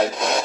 I